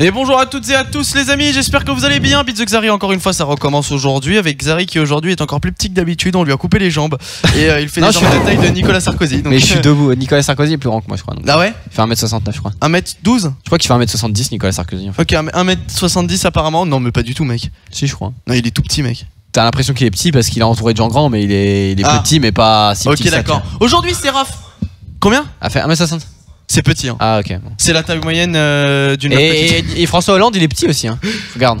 Et bonjour à toutes et à tous les amis, j'espère que vous allez bien. The Xari encore une fois ça recommence aujourd'hui avec Xari qui aujourd'hui est encore plus petit que d'habitude, on lui a coupé les jambes et euh, il fait Non, des jambes de taille de Nicolas Sarkozy. Donc, Mais je suis euh, debout. Nicolas Sarkozy est plus grand que moi, je crois. donc. Ah ouais? Il fait 1m69, je crois. 1m12 Je crois qu'il fait 1m70, Nicolas Sarkozy. En fait. Ok, 1m70 apparemment. Non mais pas du tout mec. Si, je crois. Non il est tout petit mec. T'as l'impression qu'il est petit parce qu'il est entouré de gens grands, mais il est, il est Ah. petit, mais pas si petit ok d'accord. Aujourd'hui c'est Raph. Combien? A fait 1m60 C'est petit hein. Ah, ok. bon. C'est la taille moyenne euh, d'une meuf Et, petite. et- et François Hollande, il est petit aussi. Hein. Regarde.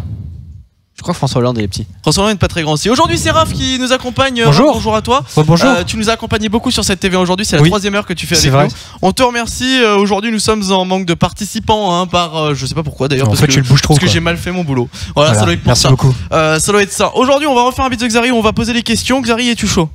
Je crois que François Hollande, il est petit. François Hollande est pas très grand aussi. Aujourd'hui c'est Raph qui nous accompagne. Bonjour. Raph, bonjour à toi. Oh, bonjour. Euh, tu nous as accompagné beaucoup sur cette TV aujourd'hui, c'est la Oui. troisième heure que tu fais avec vrai. nous. On te remercie. Euh, aujourd'hui, nous sommes en manque de participants, hein, par euh, je sais pas pourquoi d'ailleurs, en parce fait, que, tu le bouges trop. parce que j'ai mal fait mon boulot. Voilà, Voilà. ça doit être pour Merci ça. beaucoup. Euh, ça doit être ça. Aujourd'hui, on va refaire un bit de Xari où on va poser des questions. Xari, es-tu chaud?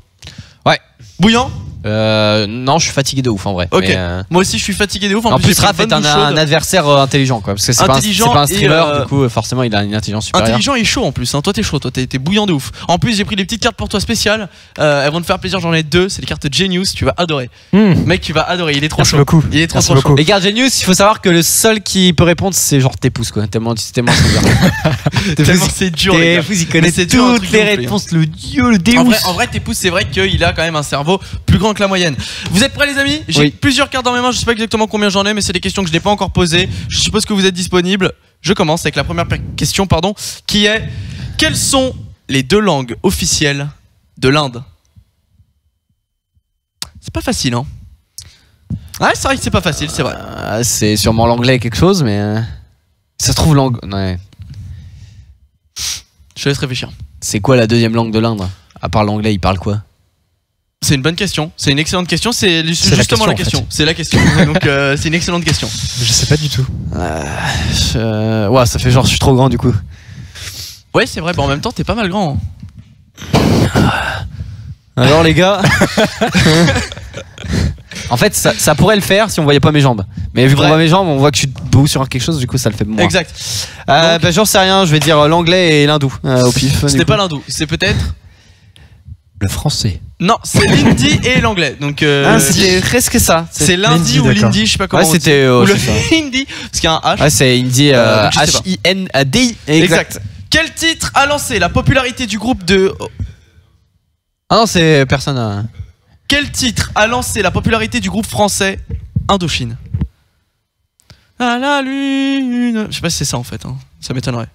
Ouais. Bouillant? Euh, non, je suis fatigué de ouf en vrai. Ok. Mais, euh, Moi aussi, je suis fatigué de ouf. En, j'ai plus, Raph est un, adversaire euh, intelligent, quoi. Parce que c'est pas, un- pas streamer, euh, du coup, forcément, il a une intelligence supérieure. Intelligent et chaud en plus. Hein. Toi, t'es chaud. Toi, t'es bouillant de ouf. En plus, j'ai pris des petites cartes pour toi spéciales. Euh, elles vont te faire plaisir. J'en ai deux. C'est les cartes Genius. Tu vas adorer. Hmm. Mec, tu vas adorer. Il est trop Merci chaud. beaucoup. Il est trop trop chaud. Les gars, Genius, il faut savoir que le seul qui peut répondre, c'est genre tes pouces, quoi. Tellement, tellement c'est dur. Tellement c'est dur. Tes pouces, il connaît toutes les réponses, le dieu, le déus. En vrai, en vrai, tes pouces, c'est vrai qu'il a quand même un cerveau plus grand que la moyenne. Vous êtes prêts, les amis? J'ai Oui. plusieurs cartes dans mes mains. Je sais pas exactement combien j'en ai, mais c'est des questions que je n'ai pas encore posées. Je suppose que vous êtes disponibles. Je commence avec la première question, pardon, qui est quelles sont les deux langues officielles de l'Inde? C'est pas facile, hein Ouais, c'est vrai que c'est pas facile, c'est vrai. Euh, c'est sûrement l'anglais quelque chose, mais. euh, Ça se trouve l'anglais. Ouais. Je laisse réfléchir. C'est quoi la deuxième langue de l'Inde? À part l'anglais, il parle quoi? C'est une bonne question. C'est une excellente question. C'est justement la question, C'est la question. Donc euh, c'est une excellente question. Je sais pas du tout. Euh, Ouais, ça fait genre je suis trop grand du coup. Ouais, c'est vrai. Bah, en même temps, t'es pas mal grand. hein. Alors les gars. en fait, ça, ça pourrait le faire si on voyait pas mes jambes. Mais vu qu'on voit mes jambes, on voit que je suis debout sur quelque chose, du coup ça le fait moins. Exact. Euh, Donc- bah, j'en sais rien, je vais dire euh, l'anglais et l'hindou euh, au pif. Ce du n'est coup. pas l'hindou, c'est peut-être. Le français. Non, c'est l'hindi et l'anglais. Donc euh, Ah, c'était presque ça. c'est lundi l'hindi, ou d'accord. l'indi, je sais pas comment. Ouais, on dit. c'était euh, ou le c'est ça. hindi, parce qu'il y a un H. Ouais, c'est Indie Euh, euh, donc je sais pas. H-I-N-D. exact. Quel titre a lancé la popularité du groupe de Ah non, c'est personne. euh. Quel titre a lancé la popularité du groupe français Indochine À la lune. Je sais pas si c'est ça en fait. hein. Ça m'étonnerait.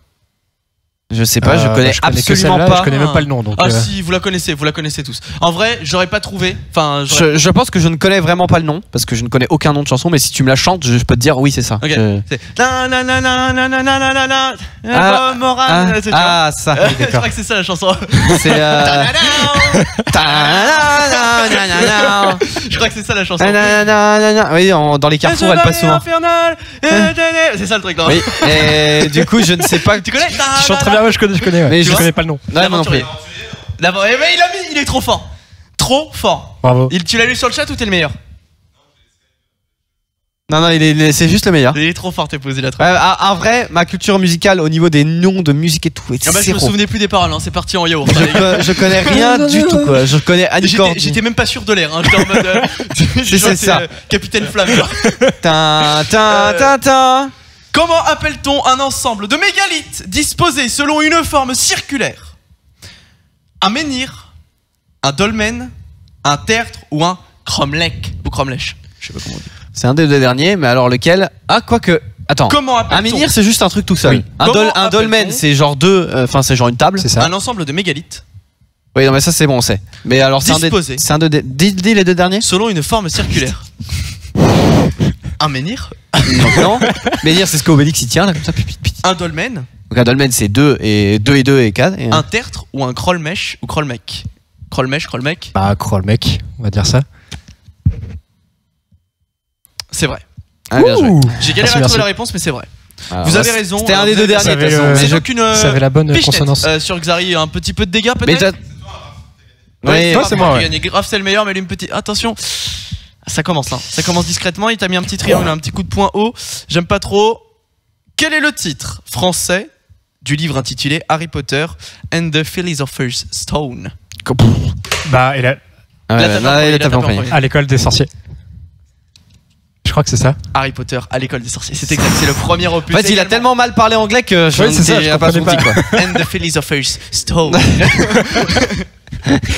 Je sais pas, je connais bah, je absolument pas. Je connais même pas le nom. Donc ah si, vous la connaissez, vous la connaissez tous. En vrai, j'aurais pas trouvé. Enfin, je, pense que je ne connais vraiment pas le nom parce que je ne connais aucun nom de chanson. Mais si tu me la chantes, je, peux te dire oui, c'est ça. Okay. Ah, ça. Je crois que c'est ça la chanson. C'est. Je crois que c'est ça la chanson. Oui, dans les carrefours, elle passe souvent. C'est ça le truc. Oui. Et, du coup, je ne sais pas. Tu connais? Tu chantes très bien ouais, je connais, je connais. ouais. Mais je connais pas le nom. Ouais, moi non plus. L'avant- Eh ben, il a mis, il est trop fort. Trop fort. Bravo. Il, tu l'as lu sur le chat ou t'es le meilleur? Non, non, il est- il est- c'est juste le meilleur. Il est trop fort, t'es posé là. trop. Euh, en en vrai, ma culture musicale au niveau des noms de musique et tout, est Ah bah, je me zéro. souvenais plus des paroles, hein, c'est parti en yaourt. Je, co- je connais rien du tout, quoi. Je connais Annie J'étais Cordy. j'étais même pas sûr de l'air, hein. j'étais en mode. euh, C'est ça. euh, Capitaine Flamme. genre. Tin, tin, Euh, tin, tin. Comment appelle-t-on un ensemble de mégalithes disposés selon une forme circulaire? Un menhir, un dolmen, un tertre ou un cromlech ou cromlech Je sais pas comment on dit. C'est un des deux derniers, mais alors lequel? Ah, quoique. Attends. Comment Un menhir, c'est juste un truc tout seul. Oui. Un, Comment dol- un dolmen, c'est genre deux. euh, Enfin, c'est genre une table. C'est ça. un ensemble de mégalithes Oui, non, mais ça, c'est bon, on sait. Mais alors, c'est un des. C'est un des- Dis, dis les deux derniers selon une forme circulaire Un menhir, Non Menhir, c'est ce qu'Obélix il tient, là, comme ça. un dolmen, Donc, un dolmen, c'est deux et deux et deux et quatre. Et un tertre ou un crolmech ou crolmec Crolmech, crolmec, Bah, Kroll, mec, on va dire ça. c'est vrai. Ah, bien joué. Ouh. J'ai galéré Merci, à trouver la réponse, mais c'est vrai. Alors, Vous avez raison. C'était un euh, des deux derniers, de mais C'est donc une euh, Ça avait la bonne consonance. euh, sur Xari, un petit peu de dégâts Mais peut-être Ouais, toi, c'est moi, ouais. Grave, c'est le meilleur, mais lui, une petite. Attention. Ça commence, hein. Ça commence discrètement. Il t'a mis un petit triangle, un petit coup de poing haut. J'aime pas trop. Quel est le titre français du livre intitulé Harry Potter and the Philosopher's Stone? Bah, et Là, là, pas il a compris, tapé là, pas à l'école des sorciers. Je crois que c'est ça. Harry Potter à l'école des sorciers. C'est exact, c'est le premier opus. En fait, il a tellement mal parlé anglais que je Ouais, c'est ça, ne je pas son titre, quoi. And the Philosopher's Stone.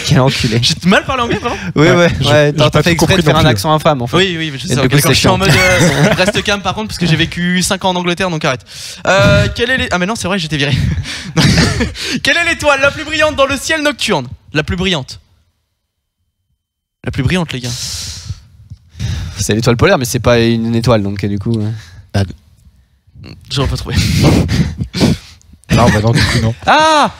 Quel enculé. J'ai mal parlé anglais, vraiment Oui, ouais, ouais. j'ai T'as fait exprès de compris faire un plus. accent infâme, en fait. Oui, oui, je sais. Je suis en mode euh, reste calme par contre parce que j'ai vécu 5 ans en Angleterre donc arrête. Euh, quelle est les... Ah mais non c'est vrai j'étais viré. quelle est l'étoile la plus brillante dans le ciel nocturne? La plus brillante. La plus brillante les gars. C'est l'étoile polaire, mais c'est pas une étoile, donc du coup. euh. J'aurais pas trouvé. Non, bah non, du coup, non. Ah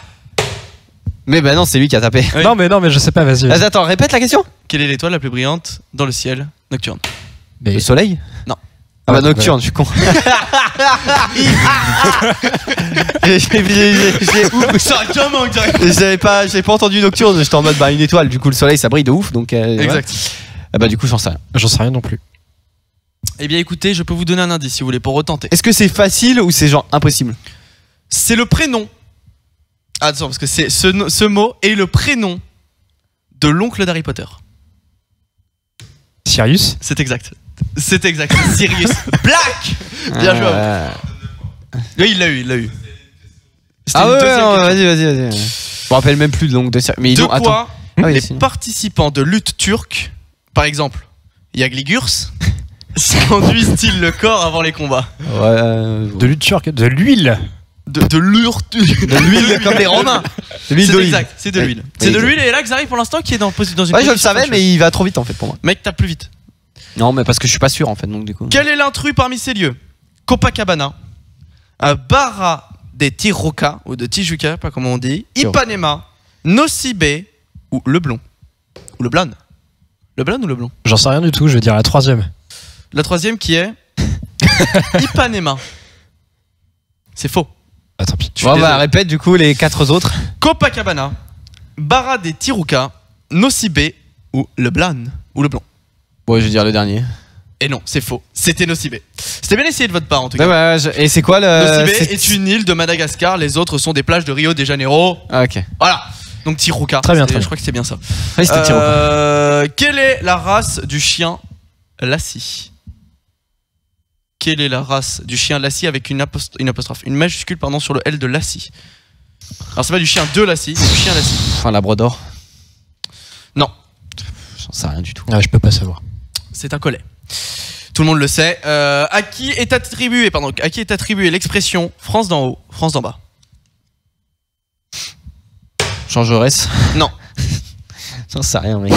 Mais bah non, c'est lui qui a tapé. Oui. Non, mais non, mais je sais pas, vas-y. vas-y. Vas-y, attends, répète la question. Quelle est l'étoile la plus brillante dans le ciel nocturne? Mais- Le soleil? Non. Ah bah nocturne, je suis con. J'avais pas, pas entendu nocturne, j'étais en mode bah une étoile, du coup le soleil ça brille de ouf, donc. euh, ouais. Ah bah du coup j'en sais rien. J'en sais rien non plus. Eh bien écoutez je peux vous donner un indice si vous voulez pour retenter. Est-ce que c'est facile ou c'est genre impossible? C'est le prénom. Ah, Attention parce que c'est ce, ce mot est le prénom de l'oncle d'Harry Potter. Sirius? C'est exact. C'est exact. Sirius Black Bien joué. Euh, Oui, il l'a eu, il l'a eu. C'était Ah ouais, vas-y, vas-y, vas-y. Je me rappelle même plus de donc de Mais ils De ont- attends. quoi Ah oui, les si. participants de lutte turque, par exemple, Yagligurs, s'enduisent-ils le corps avant les combats Ouais, euh, De de l'huile. De, de de l'huile comme les Romains. De l'huile C'est exact, c'est de l'huile. C'est de l'huile et là, Xari pour l'instant qui est dans, dans une Ouais, je le savais, mais il va trop vite en fait pour moi. Mec, tape plus vite. Non, mais parce que je suis pas sûr en fait, donc du coup. Quel est l'intrus parmi ces lieux? Copacabana, euh, Barra de Tijuca, ou de Tijuca, pas comment on dit, Ipanema, Nocibé ou Leblon Ou Leblon Leblon ou Leblon J'en sais rien du tout, je vais dire la troisième. La troisième qui est Ipanema. C'est faux. Ah, tant pis. Bon, bah répète du coup les quatre autres. Copacabana, Barra de Tijuca, Nocibé ou Leblon Ou Leblon Bon, je vais dire le dernier. Et non, c'est faux. C'était Nocibé. C'était bien essayé de votre part en tout cas. ouais, je- Et c'est quoi le. Nocibé est une île de Madagascar, les autres sont des plages de Rio de Janeiro. Ah, ok. Voilà. Donc Tijuca. Très bien, C'était- très Je crois que c'était bien ça. Ah, c'était Tiro. Euh, quelle est la race du chien Lassie? Quelle est la race du chien Lassie avec une, apost- une apostrophe, une majuscule pardon sur le L de Lassie? Alors c'est pas du chien de Lassie, c'est du chien Lassie. Enfin, Labrador. Non. J'en sais rien du tout. Ah, je peux pas savoir. C'est un collet. Tout le monde le sait. Euh, à qui est attribué, pardon, à qui est attribuée l'expression France d'en haut, France d'en bas Jean Jaurès Non. J'en sais rien, mec.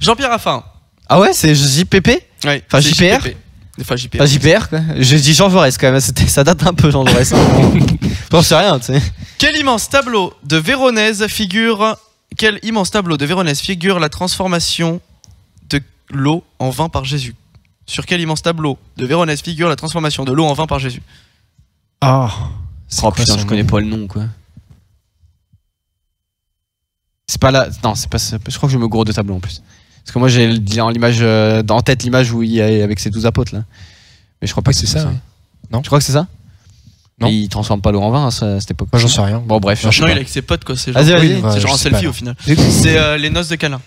Jean-Pierre Raffarin. Ah ouais, c'est JPP Ouais, Enfin, c'est JPR. JPP. Enfin JPR. Enfin, JPR, quoi. Je dis Jean Jaurès quand même, c'était- ça date un peu Jean Jaurès. hein. J'en sais rien, tu sais. Quel immense tableau de Véronèse figure quel immense tableau de Véronèse figure la transformation de l'eau en vin par Jésus? Sur quel immense tableau de Véronèse figure la transformation de l'eau en vin par Jésus? Ah. Oh putain, je connais pas le nom, quoi. C'est pas là. Non, c'est pas ça. Je crois que je me gourde de tableau en plus. Parce que moi j'ai l'image euh, en tête l'image où il est avec ses 12 apôtres là. Mais je crois pas que c'est ça, ouais. Non. Tu crois que c'est ça? Non. Et il transforme pas l'eau en vin à ce- à cette époque. Moi, j'en sais rien. Bon bref. Non, je sais Non, pas. il est avec ses potes quoi. C'est genre, Oui, ouais, je un selfie pas. au final. C'est euh, les noces de Cana.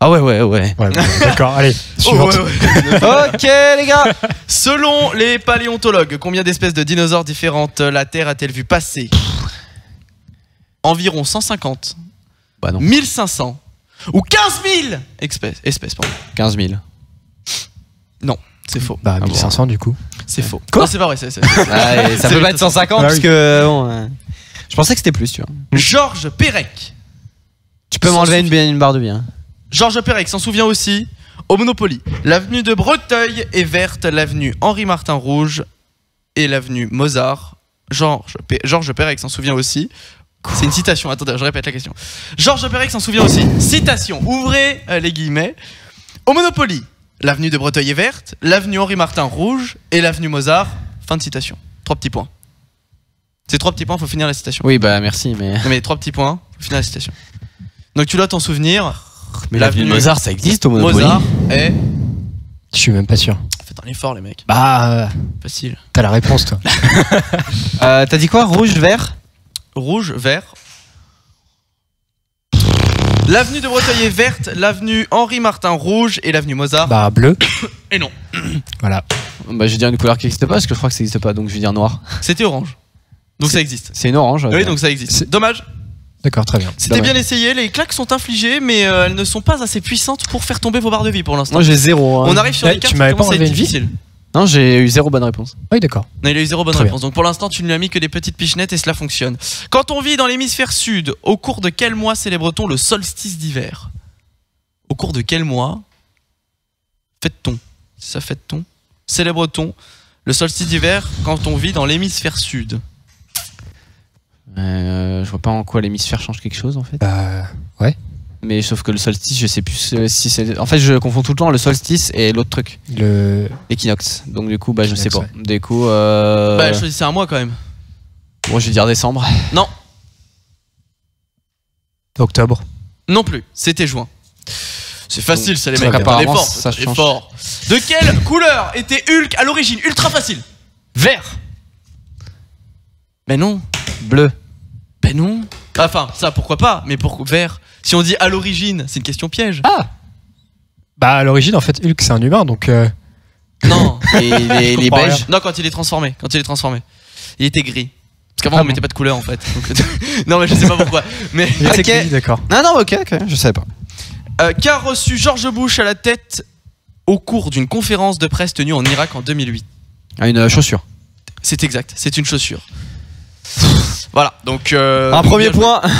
Ah ouais ouais ouais. Ouais, d'accord, allez, suivante. ok les gars. Selon les paléontologues, combien d'espèces de dinosaures différentes la Terre a-t-elle vu passer? Environ 150, Bah non. 1500 ou 15 000 espèces. espèces pardon. 15 000. C'est faux. Bah, Ah bon. 1500 du coup. C'est faux. Quoi Non, c'est pas vrai. c'est- c'est- Ah, et ça peut pas être 150 Ah parce que bon. euh, Je pensais que c'était plus tu vois. Georges Perec. Tu peux m'enlever une, une barre de bien. Georges Perec s'en souvient aussi. Au Monopoly, l'avenue de Breteuil est verte, l'avenue Henri-Martin Rouge et l'avenue Mozart. Georges Pe- Georges Perec s'en souvient aussi. C'est une citation, attendez, je répète la question. Georges Perec s'en souvient aussi. Citation, ouvrez euh, les guillemets. Au Monopoly, l'avenue de Breteuil est verte, l'avenue Henri-Martin Rouge et l'avenue Mozart. Fin de citation. Trois petits points. C'est trois petits points, faut finir la citation. Oui bah merci mais. Non mais trois petits points, faut finir la citation. Donc tu dois t'en souvenir. Mais l'avenue Mozart ça existe au Monopoly. Mozart est. Je suis même pas sûr. Faites un effort, les mecs. Bah, Facile. t'as la réponse toi. Euh, T'as dit quoi? Rouge, vert? Rouge, vert. L'avenue de Breteuil est verte, l'avenue Henri Martin rouge et l'avenue Mozart. Bah, bleu. Et non, Voilà. Bah, je vais dire une couleur qui n'existe pas parce que je crois que ça n'existe pas, donc je vais dire noir. c'était orange. Donc ça existe. C'est une orange. Oui, donc ça existe. C'est- Dommage. D'accord, très bien. C'était bien essayé, les claques sont infligées, mais euh, elles ne sont pas assez puissantes pour faire tomber vos barres de vie pour l'instant. Moi j'ai zéro. hein. On arrive sur Ouais, les tu cartes qui m'avais pas commencent à être enlevé une vie. Non, j'ai eu zéro bonne réponse. Oui, d'accord. Non, il a eu zéro bonne Très réponse. Donc pour l'instant, tu ne lui as mis que des petites pichenettes et cela fonctionne. Quand on vit dans l'hémisphère sud, au cours de quel mois célèbre-t-on le solstice d'hiver? Au cours de quel mois fête-t-on? C'est ça fête-t-on? Célèbre-t-on le solstice d'hiver quand on vit dans l'hémisphère sud? Euh, je vois pas en quoi l'hémisphère change quelque chose en fait. Bah, Mais sauf que le solstice, je sais plus si c'est. En fait, je confonds tout le temps le solstice et l'autre truc, le. l'équinoxe. Donc du coup, bah je sais pas. Du coup, euh... Bah, choisissez un mois quand même. bon, je vais dire décembre. Octobre. Non plus, c'était juin. C'est facile, ça les mecs. Apparemment, fort, ça change. fort. De quelle couleur était Hulk à l'origine? Ultra facile. Vert. Ben non. Bleu. Ben non. Enfin, ça pourquoi pas, mais pour vert. Si on dit à l'origine, c'est une question piège. Ah Bah, à l'origine, en fait, Hulk, c'est un humain, donc. euh, Non. Et les, les comprends beiges. non, quand il est transformé. Quand il est transformé. Il était gris. Parce qu'avant, Ah on bon mettait pas de couleur en fait. Donc, non, mais je sais pas pourquoi. Mais Il était Ok. gris, d'accord. Non, non, ok, ok, je savais pas. euh, qu'a reçu George Bush à la tête au cours d'une conférence de presse tenue en Irak en 2008 Ah, une euh, chaussure. C'est exact, c'est une chaussure. Voilà, donc. euh, Un premier bien joué. point.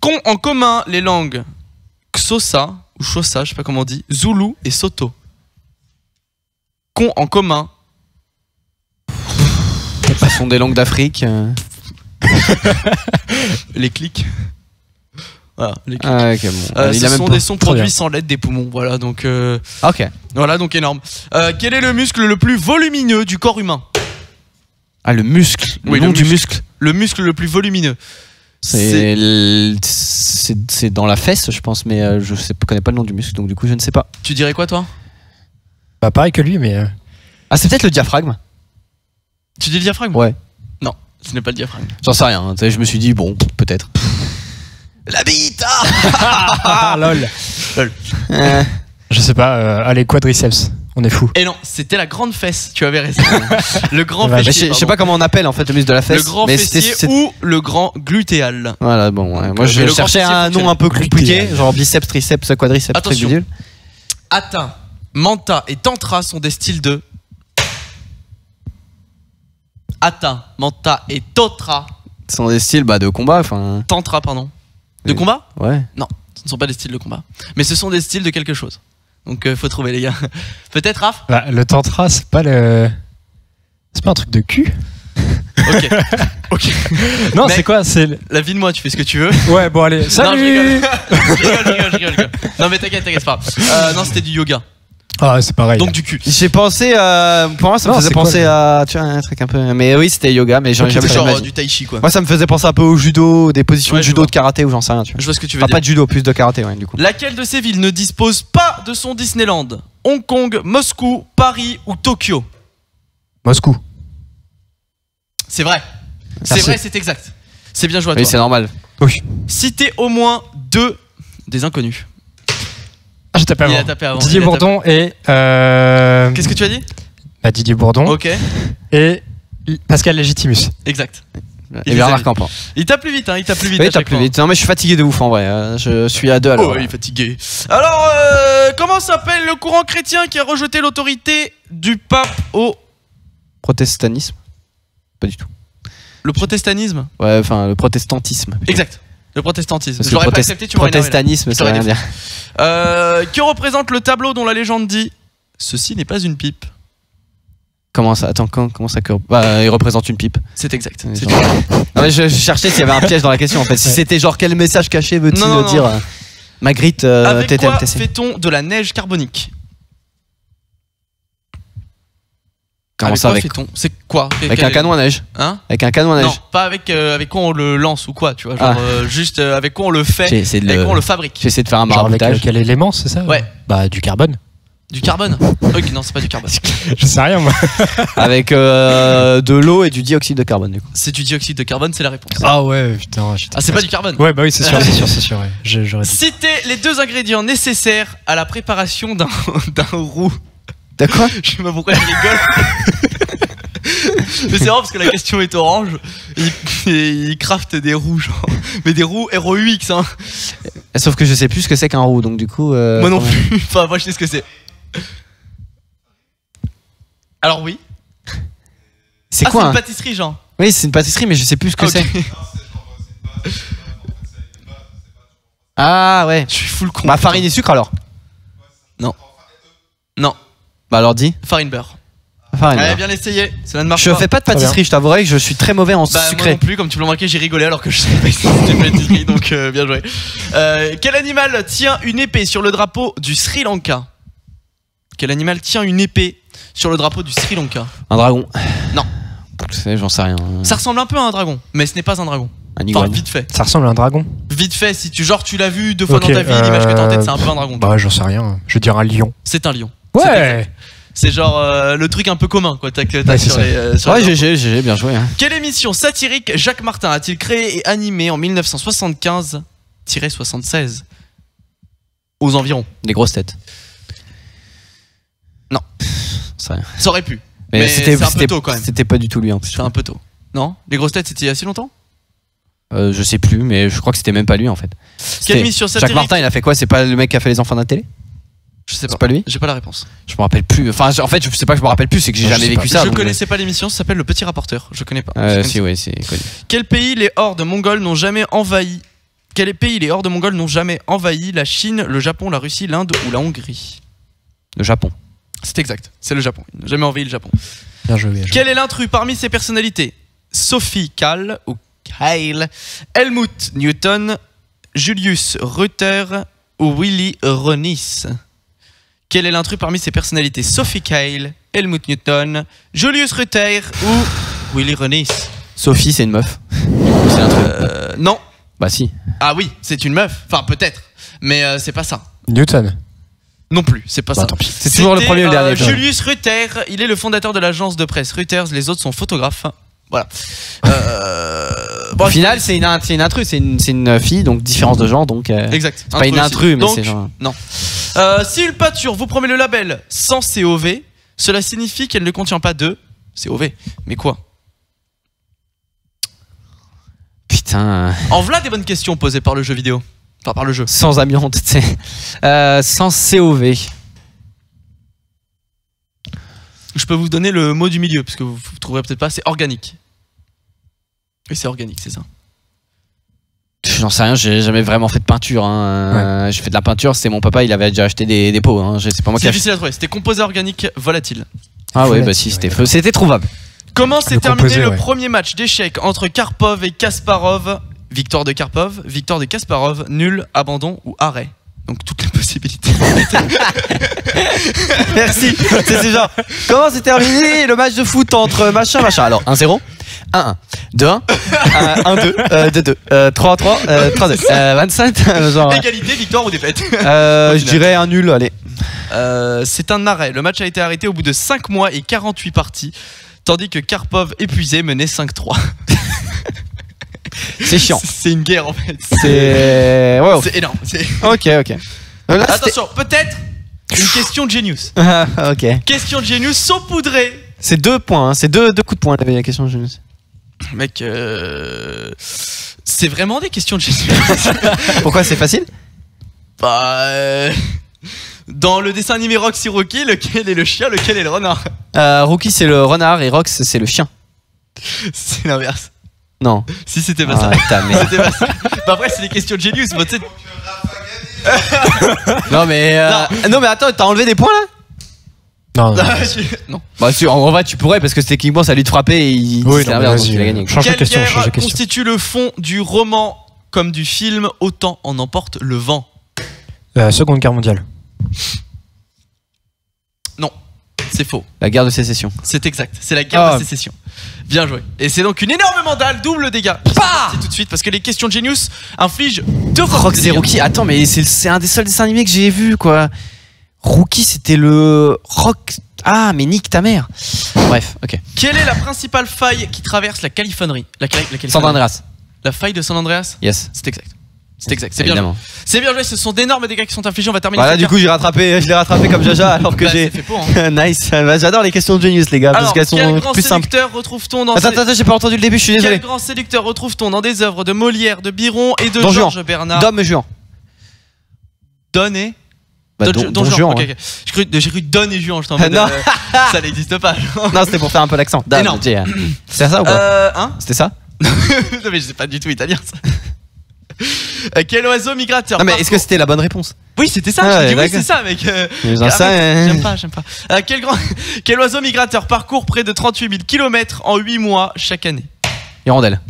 Qu'ont en commun les langues Xhosa ou Xhosa, je sais pas comment on dit, Zulu et Soto? Qu'ont en commun? Ce sont des langues d'Afrique. euh. les clics Voilà, les clics. Ah, ok, bon. Euh, il ce a même sont pas. des sons Très produits bien. sans l'aide des poumons, voilà donc euh, Ah, Ok. voilà donc énorme. Euh, quel est le muscle le plus volumineux du corps humain? Ah, le muscle. Le Oui, nom le du muscle. muscle. Le muscle le plus volumineux. C'est dans la fesse, je pense, mais euh, je sais, connais pas le nom du muscle, donc du coup, je ne sais pas. Tu dirais quoi toi? Bah, pareil que lui, mais. euh, Ah, c'est peut-être le diaphragme. Tu dis le diaphragme? Ouais. Non, ce n'est pas le diaphragme. J'en sais rien. hein, tu sais, je me suis dit bon, peut-être. La bite. Ah, lol Euh, Je sais pas, euh, allez, quadriceps. On est fou. Et non, c'était la grande fesse. Tu avais raison. le grand Ouais, fessier. je, sais pas comment on appelle en fait le muscle de la fesse. le grand mais fessier ou le grand glutéal. Voilà, bon. ouais. Moi, je cherchais fessier un nom un peu compliqué, Glutéal. genre biceps, triceps, quadriceps, Attention. Atteint, Manta et Tantra sont des styles de. Atteint, Manta et Totra. Ce sont des styles bah, de combat, enfin. Tantra, pardon. De Oui. combat? Ouais. Ce ne sont pas des styles de combat. Mais ce sont des styles de quelque chose. Donc euh, faut trouver les gars. Peut-être Raph Bah, le tantra, c'est pas le. C'est pas un truc de cul Ok. ok. Non, c'est quoi C'est. La vie de moi, tu fais ce que tu veux. Ouais, bon, allez. Non, Salut rigole. je rigole, je rigole, je rigole, je rigole. Non mais t'inquiète, t'inquiète c'est pas. grave. Euh, non, c'était du yoga. Ah, c'est pareil. Donc du cul. J'ai pensé, euh, pour moi, ça me Non, faisait c'est quoi, penser le- à, tu vois, un truc un peu. Mais oui, c'était yoga, mais j'en ai jamais genre euh, du tai chi quoi. Moi, ça me faisait penser un peu au judo, des positions Ouais, de je judo, vois. de karaté ou j'en sais rien, tu vois. Je vois ce que tu veux Enfin, dire. pas de judo, plus de karaté, ouais, du coup. Laquelle de ces villes ne dispose pas de son Disneyland? Hong Kong, Moscou, Paris ou Tokyo? Moscou. C'est vrai. C'est Merci. vrai, c'est exact. C'est bien joué à Oui, toi. c'est normal. Oui. Citez au moins deux des inconnus. Ah, j'ai tapé Il a tapé avant. Didier il Bourdon et. Euh... Qu'est-ce que tu as dit? Bah, Didier Bourdon Ok, et Pascal Légitimus. exact. Et Bernard. Campan. Il tape plus vite, hein, il tape plus vite. Oui, t'as chaque plus fois. vite. Non, mais je suis fatigué de ouf en vrai. euh, Je suis à deux à l'heure. Oh, il est fatigué. Alors, euh, comment s'appelle le courant chrétien qui a rejeté l'autorité du pape au. Protestantisme? Pas du tout. Le protestanisme Ouais, enfin, le protestantisme. plutôt. Exact. Le protestantisme. Parce Je l'aurais pas accepté, tu m'aurais. Protestanisme, ça veut rien dire. Euh, que représente le tableau dont la légende dit Ceci n'est pas une pipe Comment ça Attends, quand- comment ça que. Bah, il représente une pipe. C'est exact. Ouais, C'est genre- Non, mais je, je cherchais s'il y avait un piège dans la question en fait. Si c'était genre quel message caché veut-il dire euh, Magritte euh, Avec quoi fait-on de la neige carbonique? Comment avec ça quoi avec fait-on C'est quoi Avec un canon à neige. Hein Avec un canon à Non, neige. pas avec, euh, avec quoi on le lance ou quoi, tu vois. Genre, Ah. euh, juste euh, avec quoi on le fait le. quoi on le fabrique. J'ai essayé de faire un Genre avec maraboutage. quel élément, c'est ça Ouais. Bah, du carbone. Du carbone Ok, non, c'est pas du carbone. Je sais rien, moi. Avec euh, de l'eau et du dioxyde de carbone, du coup. C'est du dioxyde de carbone, c'est la réponse. Ah ouais, putain. Ah, c'est pas du carbone Ouais, bah oui, c'est sûr, c'est sûr, c'est sûr. Ouais. Citez les deux ingrédients nécessaires à la préparation d'un d'un roux. D'accord Je sais pas pourquoi je rigole. Mais c'est marrant parce que la question est orange. Il, et il crafte des roux, genre. Mais des roux ROUX, hein. Sauf que je sais plus ce que c'est qu'un roux, donc du coup. euh, moi non plus. Enfin, moi je sais ce que c'est. Alors oui. C'est ah, quoi c'est un- une pâtisserie, genre. Oui, c'est une pâtisserie, mais je sais plus ce que Ah, ok. c'est. Ah ouais. Je suis full con. Bah, farine et sucre alors? Non. Bah, alors dis. Farine beurre. Farine. Allez, bien essayé. Cela ne marche Je pas. fais pas de pâtisserie, je t'avouerai que je suis très mauvais en Bah, moi sucré. non plus, comme tu peux le remarquer, j'ai rigolé alors que je savais pas que c'était une pâtisserie, donc euh, bien joué. Euh, quel animal tient une épée sur le drapeau du Sri Lanka? Quel animal tient une épée sur le drapeau du Sri Lanka? Un dragon. Non. Je sais, J'en sais rien. Ça ressemble un peu à un dragon, mais ce n'est pas un dragon. Un Enfin, vite fait. Ça ressemble à un dragon Vite fait, si tu genre tu l'as vu deux fois dans ta vie, l'image que t'as en tête, euh, c'est un peu un dragon. Bah, j'en sais rien. Je veux dire un lion. C'est un lion. Ouais C'est genre euh, le truc un peu commun quoi. T'as Ouais, sur ça. les. euh, sur Ouais, les GG, GG, bien joué. hein. Quelle émission satirique Jacques Martin a-t-il créée et animée en 1975-76 Aux environs. Des grosses têtes. Non. Ça aurait pu. Mais, Mais c'était un peu tôt, quand même. C'était pas du tout lui en plus. C'était un peu tôt. Non? Les grosses têtes, c'était il y a si longtemps? Euh, je sais plus, mais je crois que c'était même pas lui en fait. Quelle émission Jacques satirique Martin, il a fait quoi? C'est pas le mec qui a fait les enfants de la télé? Je sais pas. C'est pas lui J'ai pas la réponse. Je me rappelle plus. Enfin, en fait, je sais pas que je me rappelle plus, c'est que j'ai jamais vécu ça. je connaissais pas l'émission, ça s'appelle Le Petit Rapporteur. Je connais pas. euh, si, ouais, c'est connu. Quel pays les hordes mongoles n'ont jamais envahi? Quel pays les hordes mongoles n'ont jamais envahi? La Chine, le Japon, la Russie, l'Inde ou la Hongrie? Le Japon. C'est exact, c'est le Japon. Ils n'ont jamais envahi le Japon. Bien joué. bien joué. Quel est l'intrus parmi ces personnalités? Sophie Kahl ou Kyle, Helmut Newton, Julius Rutter ou Willy Ronis Quel est l'intrus parmi ces personnalités? Sophie Kyle, Helmut Newton, Julius Rutter ou Willy Ronis Sophie, c'est une meuf. C'est un truc? Euh, Non. Bah si. Ah oui, c'est une meuf. Enfin, peut-être. Mais euh, c'est pas ça. Newton. Non plus, c'est pas Bah, ça. tant pis. C'est toujours le premier ou le euh, dernier. toi. Julius Rutter, il est le fondateur de l'agence de presse Reuters, les autres sont photographes. Voilà. Euh, bon, Au final, c'est une, c'est une intrus, c'est une, c'est une fille, donc différence de genre, donc. euh, exact. c'est pas une intrus, mais Donc, c'est genre. euh, si une peinture vous promet le label sans COV, cela signifie qu'elle ne contient pas de COV. Mais quoi? Putain. euh, En voilà des bonnes questions posées par le jeu vidéo. Enfin, par le jeu. Sans amiante, tu sais. Euh, sans COV. Je peux vous donner le mot du milieu, parce que vous ne trouverez peut-être pas, c'est organique. Oui, c'est organique, c'est ça. J'en sais rien, j'ai jamais vraiment fait de peinture. Hein. J'ai fait de la peinture, c'est mon papa, il avait déjà acheté des, des pots. Hein. C'est pas moi qui difficile à trouver. C'était composé organique volatile. Ah ouais, Volatile, bah si, c'était ouais. feu. C'était trouvable. Comment s'est terminé composé, le ouais. premier match d'échecs entre Karpov et Kasparov Victoire de Karpov, victoire de Kasparov, nul, abandon ou arrêt. Donc toutes les possibilités. Merci. C'est c'est genre, comment s'est terminé le match de foot entre machin, machin? Alors, 1-0, 1-1, 2-1, 1-2, 2-2, 3-3, 3-2, 25, euh, genre. Égalité, victoire ou défaite. Euh, je dirais un nul, allez. Euh, c'est un arrêt. Le match a été arrêté au bout de 5 mois et 48 parties. Tandis que Karpov, épuisé, menait 5-3. C'est chiant. C'est une guerre en fait. C'est. Ouais, C'est énorme. C'est- ok, ok. Euh, là, c'était- Attention, peut-être une question de Genius. Ah, ok. Question de Genius saupoudrée. C'est deux points, hein. c'est deux, deux coups de poing la la question. Je... Mec, euh, c'est vraiment des questions de Genius. Pourquoi c'est facile bah, euh, Dans le dessin animé Roxy Rocky, lequel est le chien, lequel est le renard? Euh, Rookie c'est le renard et Rox c'est le chien. C'est l'inverse. Non. Si c'était pas Ah, ça. ta mère. C'était pas ça. Bah après, c'est des questions de. Bah, sais- non mais euh, non. mais attends, t'as enlevé des points là? Non, non. non. Bah si, en vrai tu pourrais parce que techniquement ça lui de frapper et il Oui, c'est non, donc il a euh, gagné. Change de Quelle question, guerre change de question. constitue le fond du roman comme du film Autant en emporte le vent? Euh, Seconde Guerre mondiale. C'est faux. La guerre de sécession. C'est exact. C'est la guerre Ah. de sécession. Bien joué. Et c'est donc une énorme mandale, double dégâts. C'est tout de suite parce que les questions de Genius infligent deux fois de et dégâts. Rookie, attends mais c'est c'est un des seuls dessins animés que j'ai vu quoi. Rookie, c'était le rock. Ah, mais nique ta mère. Bref, ok. Quelle est la principale faille qui traverse la Californie la, Cali- la Californie. San Andreas. La faille de San Andreas? Yes. C'est exact. C'est exact. C'est bien. joué. Évidemment. C'est bien joué. Ce sont d'énormes dégâts qui sont infligés. On va terminer. Voilà, cette du coup, j'ai rattrapé, je l'ai rattrapé comme Jaja alors que Bah, j'ai. c'est fait pour, hein. nice. Bah, J'adore les questions de Genius, les gars, Alors, parce qu'elles quel sont grand plus simples. séducteur retrouve-t-on dans Attends, ces- attends, attends, j'ai pas entendu le début, je suis Quel désolé. grand séducteur retrouve-t-on dans des œuvres de Molière, de Biron et de Don Juan. Georges Bernard? Dom Juan. Don et Bah, Don, Don- Don Don Juan. J'ai cru, j'ai cru Don et Juan. J'étais en mode, Non. euh, ça n'existe pas. genre. Non, c'était pour faire un peu l'accent. J'ai- C'était ça ou pas Euh, hein C'était ça Non mais je sais pas du tout italien ça. Euh, quel oiseau migrateur Non, mais est-ce que c'était la bonne réponse Oui, c'était ça. Ah, je ouais, dis oui, c'est ça, mec. Euh, rien. J'aime pas, j'aime pas. Quel, grand... quel oiseau migrateur parcourt près de 38 000 km en 8 mois chaque année? Hirondelle.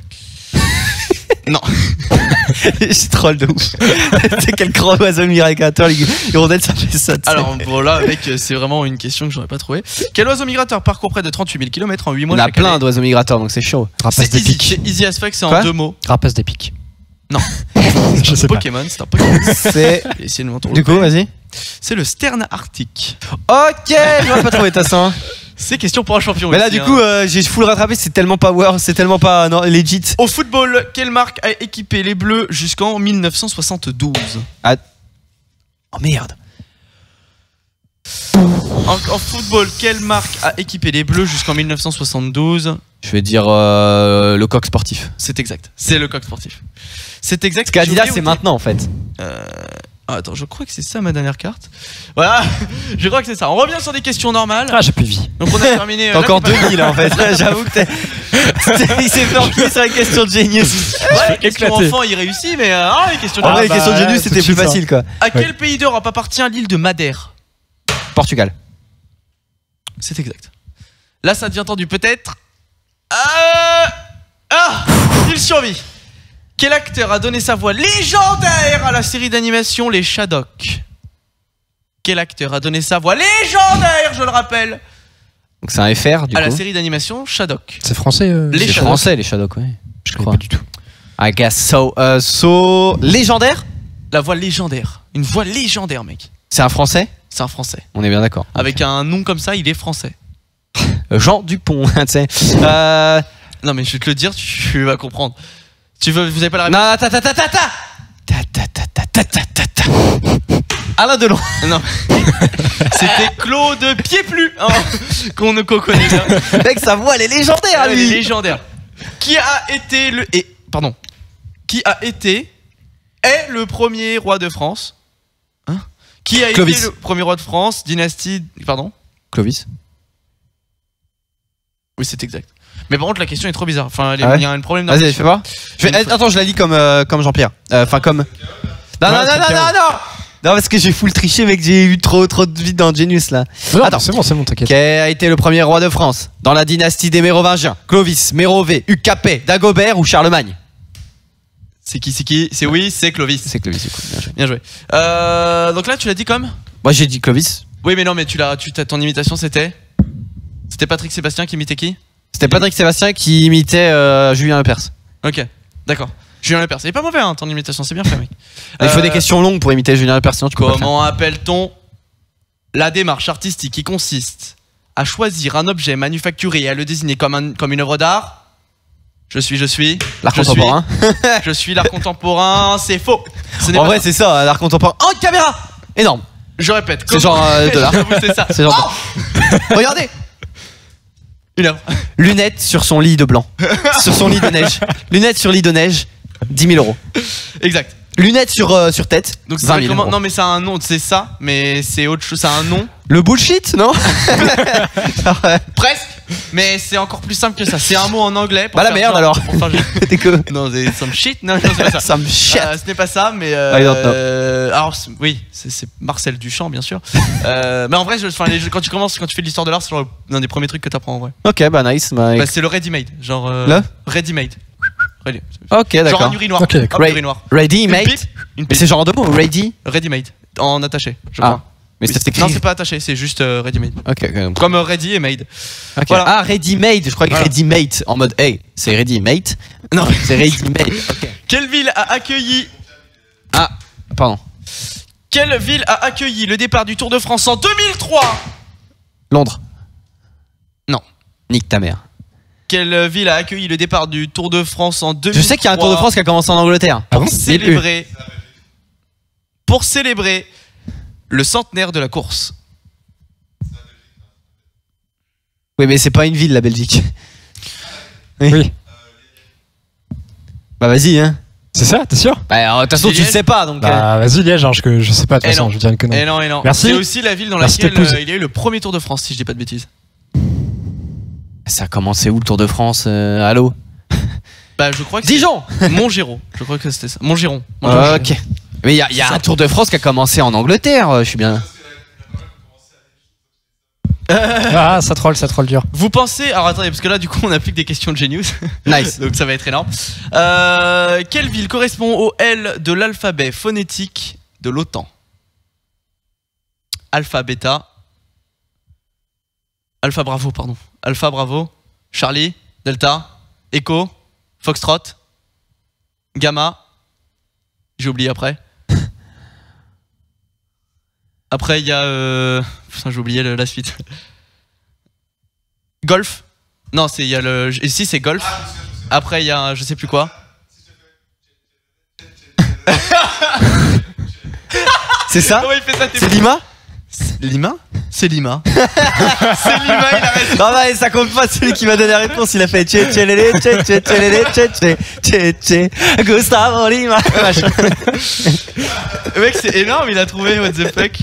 Non. Je troll de ouf. C'est quel grand oiseau migrateur, les hirondelles, ça fait ça. Alors bon là, mec, c'est vraiment une question que j'aurais pas trouvé. Quel oiseau migrateur parcourt près de 38 000 km en 8 mois on a plein d'oiseaux migrateurs, donc c'est chaud. Rapace des pics. c'est easy as fuck, c'est en deux mots. Rapace des pics. Non. Je sais pas. Pokémon, c'est un Pokémon. C'est. Du coup, vas-y. c'est le sterne arctique. Ok, je pas trouvé ta. C'est question pour un champion. Mais là, du hein. coup, euh, j'ai full rattrapé, c'est tellement pas war, c'est tellement pas non, legit. Au football, quelle marque a équipé les Bleus jusqu'en 1972 Oh merde. en, en football, quelle marque a équipé les Bleus jusqu'en 1972 Je vais dire euh, le coq sportif. C'est exact. C'est le coq sportif. C'est exact. Parce qu'Adidas, J'ai c'est maintenant en fait. Ah, attends, je crois que c'est ça ma dernière carte. Voilà, je crois que c'est ça. On revient sur des questions normales. Ah, j'ai plus de vie. Donc on a terminé. euh, T'as la encore prépa- 2000 en fait. J'avoue que Il s'est fait enculer sur les questions de Genius. Ouais, éclaté. enfants, il réussit, mais euh, ah, les questions de vrai, les bah, questions de ouais, Genius, c'était plus ça. facile quoi. À quel pays d'Europe appartient l'île de Madère? Portugal. C'est exact. Là, ça devient tendu, peut-être. Euh... Ah Il survit. Quel acteur a donné sa voix légendaire à la série d'animation Les Shadocks? Quel acteur a donné sa voix légendaire, je le rappelle, Donc c'est un FR du à la série d'animation Shadok C'est français. euh, Les C'est français les Shadows, ouais. Je crois. pas du tout. I guess so. Euh, so. Légendaire? La voix légendaire. Une voix légendaire, mec. C'est un français? C'est un français. On est bien d'accord. Avec un nom comme ça, il est français. Euh, Jean Dupont, tu sais. Euh. Non, mais je vais te le dire, tu vas comprendre. Tu veux, vous avez pas la réponse Non, ta ta ta ta ta Ta ta ta ta ta ta ta ta Alain Delon. Non. C'était Claude Pieplu, hein, qu'on ne qu'on connaît bien. Mec, sa voix, elle est légendaire, Elle est lui. légendaire. Qui a été le et pardon. Qui a été est le premier roi de France? Hein? Qui a Clovis. été le premier roi de France? Dynastie pardon? Clovis. Oui, c'est exact. Mais par contre, la question est trop bizarre. Enfin, il Ah ouais y a un problème. Vas-y, fais voir. Je vais- fois. Attends, je la lis comme, euh, comme Jean-Pierre. Euh, Enfin, comme. Non, non, Ouais, non, c'est non, non, non Non, parce que j'ai full triché, mec, j'ai eu trop, trop de vite dans Genius là. Non, Attends. c'est bon, c'est bon, t'inquiète. Qui a été le premier roi de France Dans la dynastie des Mérovingiens? Clovis, Mérové, Ucapet, Dagobert ou Charlemagne? C'est qui C'est qui? C'est oui, c'est Clovis. C'est Clovis, du coup. Bien joué. Bien joué. Euh, donc là, tu l'as dit comme? Moi, j'ai dit Clovis. Oui, mais non, mais tu l'as, tu t'as- ton imitation, c'était? C'était Patrick Sébastien qui imitait qui? C'était Patrick Sébastien qui imitait euh, Julien Lepers. Ok, d'accord. Julien Lepers, c'est pas mauvais hein, ton imitation, c'est bien fait, mec. Il faut Euh, des questions longues pour imiter Julien Lepers, sinon tu peux pas le faire. Comment appelle-t-on la démarche artistique qui consiste à choisir un objet manufacturé et à le désigner comme, un- comme une œuvre d'art? Je suis, je suis. L'art je contemporain. Je suis l'art contemporain, c'est faux. Ce n'est En pas vrai, ça. c'est ça, l'art contemporain. Oh, une caméra Énorme. Je répète. C'est genre, euh, de l'art. J'avoue, c'est ça. C'est genre. Regardez Une œuvre. Lunettes sur son lit de blanc. sur son lit de neige. Lunettes sur lit de neige. 10 000 euros. Exact. Lunettes sur, euh, sur tête. Donc c'est 20 vrai 000 comment- euros. Non mais ça a un nom, c'est ça, mais c'est autre chose, ça a un nom. Le bullshit, non ouais. Presque, mais c'est encore plus simple que ça. C'est un mot en anglais. pour Bah la merde, genre- alors. pour faire- T'es que. non, c'est some shit. Non, non c'est pas ça. Ça me chie. Euh, ce n'est pas ça, mais euh, I don't know. euh, alors oui, c'est Marcel Duchamp bien sûr. Euh, mais en vrai, je, enfin, les jeux- quand tu commences, quand tu fais de l'histoire de l'art, c'est genre l'un des premiers trucs que t'apprends en vrai. Ok, bah nice. Bah, Bah, c'est le ready made, genre euh, Le ready made. Ok, Genre un d'accord. urinoir. Ok, d'accord. Hop, Right. urinoir. Ready, Une mate. pipe, une Mais pipe. c'est genre en deux mots. Ready. Ready made en attaché, je Ah. Mais Oui, c'est. Non, c'est pas attaché, c'est juste euh, ready made. Ok, ok. Comme euh, ready et made. Voilà. Ah, ready made. Je crois que Voilà. ready mate en mode hey, c'est ready mate. Non. C'est ready made. Quelle ville a accueilli Ah, pardon. Quelle ville a accueilli le départ du Tour de France en 2003 Londres. Non. Nique ta mère. Quelle ville a accueilli le départ du Tour de France en 2003 Je sais qu'il y a un Tour de France qui a commencé en Angleterre. Ah bon pour célébrer pour célébrer le centenaire de la course. Oui, mais c'est pas une ville, la Belgique. Oui. Bah vas-y, hein. C'est ça, t'es sûr? Bah, euh, de toute façon, tu le sais pas, donc. euh, Bah vas-y Liège, hein, je, je sais pas de toute Eh façon, je vais dire une connerie. Et non, et non. Merci. C'est aussi la ville dans Merci, laquelle euh, il y a eu le premier Tour de France, si je dis pas de bêtises. Ça a commencé où le Tour de France euh, Allô? Bah, je crois que Dijon c'est Montgéraud. Je crois que c'était ça. Montgeron. Montgeron. Ok. Mais il y a, il y a un Tour de France qui a commencé en Angleterre, euh, je suis bien. Ah, ça troll, ça troll dur. Vous pensez. Alors attendez, parce que là, du coup, on applique des questions de Genius. Nice. Donc ça va être énorme. Euh, quelle ville correspond au L de l'alphabet phonétique de l'OTAN? Alpha, bêta. Alpha, bravo, pardon. Alpha, bravo. Charlie, Delta, Echo, Foxtrot, Gamma. J'ai oublié après. Après, il y a. Euh... Putain, j'ai oublié la suite. Golf? Non, c'est il y a le. Ici, c'est golf. Après, il y a un- je sais plus quoi. C'est ça? Comment il fait ça t'es- C'est Lima? Lima? C'est Lima. c'est Lima, il a raison. Ah bah, ça compte pas celui qui m'a donné la réponse, il a fait tché tché lélé, tché tché tché lélé, tché tché tché tché Gustavo Lima. Le mec, c'est énorme, il a trouvé what the fuck.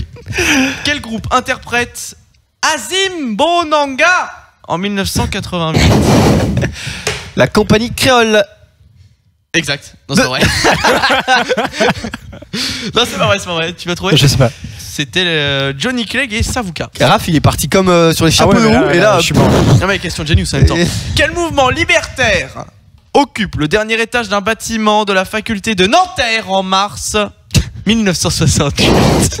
Quel groupe interprète Azim Bonanga en 1988 La compagnie créole. Exact. Non, c'est pas vrai. non, c'est pas vrai, c'est pas vrai. Tu vas trouver Je sais pas. C'était euh, Johnny Clegg et Savuka. Raph, il est parti comme euh, sur les Ah chapeaux ouais, de roue, là, et là, là, je suis mort. Non, mais question de Genius en même temps. Et- Quel mouvement libertaire occupe le dernier étage d'un bâtiment de la faculté de Nanterre en mars 1968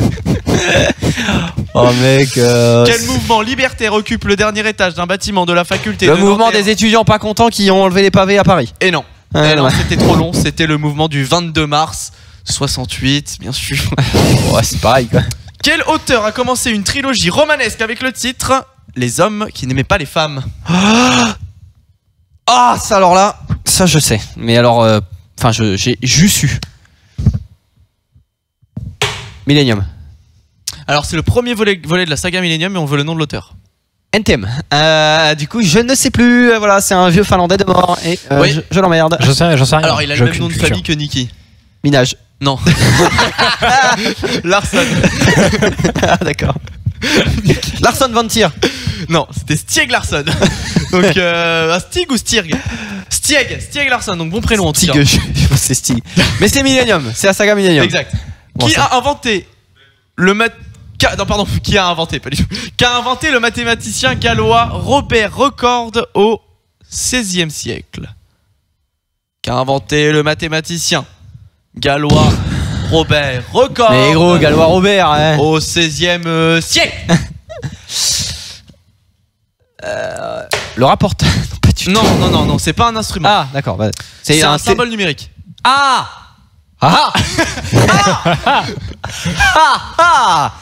Oh mec, euh, Quel mouvement libertaire occupe le dernier étage d'un bâtiment de la faculté le de mouvement Nanterre des étudiants pas contents qui ont enlevé les pavés à Paris. Et non. Ah, Eh non, c'était trop long. C'était le mouvement du 22 mars 68, bien sûr. Ouais, c'est pareil quoi. Quel auteur a commencé une trilogie romanesque avec le titre Les hommes qui n'aimaient pas les femmes Ah, ça alors là, ça je sais. Mais alors, euh, enfin, je j'ai juste su. Millennium. Alors, c'est le premier volet, volet de la saga Millennium et on veut le nom de l'auteur. NTM. Euh, du coup, je ne sais plus. Euh, Voilà, c'est un vieux finlandais de mort et euh, Oui. je, je l'emmerde. Je sais, j'en sais rien. Alors, il a J'ai le même aucune nom de culture. famille que Nicky. Minage. Non. Larson. ah, d'accord. Larson Van Tier. Non, c'était Stieg Larsson. Donc, euh, ah, Stig ou Stirg? Stieg, Stieg Larsson. Donc, bon prénom en tout Stig, cas. je, je pense que c'est Stig. Mais c'est Millennium, c'est la saga Millennium. Exact. Bon, qui ça- a inventé le mat... qu'a- Non, pardon, qui a inventé, pas du tout. Qui a inventé le mathématicien gallois Robert Record au XVIe siècle Qui a inventé le mathématicien gallois Robert Record Mais gros, Galois Robert. hein. au XVIe euh, siècle Le rapporteur. Non, pas du tout. Non, non, non, non, c'est pas un instrument. Ah, d'accord. bah, c'est un, un symbole numérique. Ah Ah Ah Ah Ah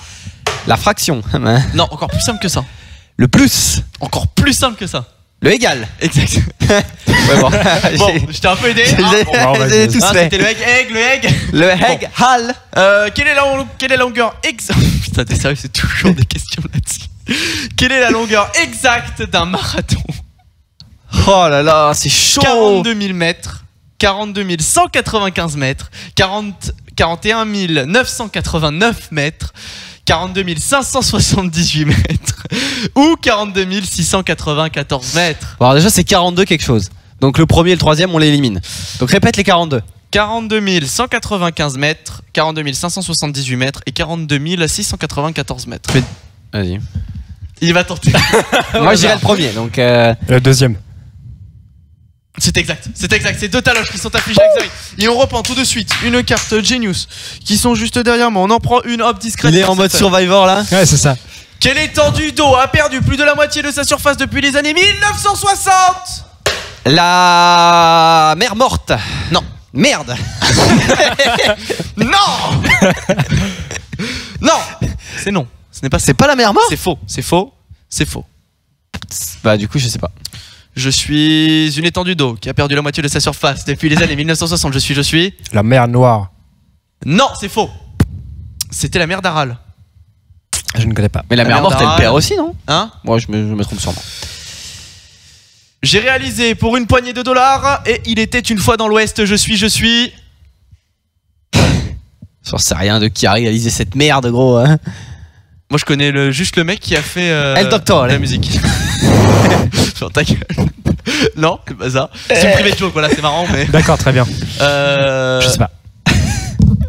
La fraction. Non, encore plus simple que ça. Le plus. Encore plus simple que ça. Le égal. Exact. Ouais, bon. Bon, je t'ai un peu aidé. hein. les ai- Bon. ai tous Ah, c'était le egg, egg, le egg. Le Heg Hall. Euh, quelle, est la, quelle est la longueur exacte Putain, t'es sérieux, c'est toujours des questions là-dessus. Quelle est la longueur exacte d'un marathon? Oh là là, c'est chaud. 42 000 mètres, 42 195 mètres, 40, 41 989 mètres, 42 578 mètres ou 42 694 mètres. Bon, alors déjà, c'est 42 quelque chose. Donc le premier et le troisième, on l'élimine. Donc répète les 42. 42 195 mètres, 42 578 mètres et 42 694 mètres. Vas-y. Il va tenter. Moi, j'irai le premier. Donc, euh, Le deuxième. C'est exact, c'est exact, c'est deux taloches qui sont affligés avec Zari. Et on reprend tout de suite une carte Genius qui sont juste derrière moi. On en prend une hop discrète. il est en mode Survivor là. Ouais, c'est ça. Quelle étendue d'eau a perdu plus de la moitié de sa surface depuis les années 1960 La mer morte. Non. Merde. Non Non C'est non. Ce n'est pas. C'est pas la mer morte C'est faux. C'est faux. C'est faux. Bah, du coup, je sais pas. Je suis une étendue d'eau qui a perdu la moitié de sa surface depuis les années 1960. Je suis, je suis. La mer Noire. Non, c'est faux. C'était la mer d'Aral. Je ne connais pas. Mais la, La mer morte, elle perd aussi, non Hein Moi, je me, je me trompe sûrement. J'ai réalisé pour une poignée de dollars et il était une fois dans l'Ouest. Je suis, je suis. J'en sais rien de qui a réalisé cette merde, gros. hein. Moi, je connais le, juste le mec qui a fait euh, El Doctor, la musique. Genre ta gueule. non, c'est pas ça. C'est une private joke, voilà, c'est marrant, mais. D'accord, très bien. Euh... Je sais pas.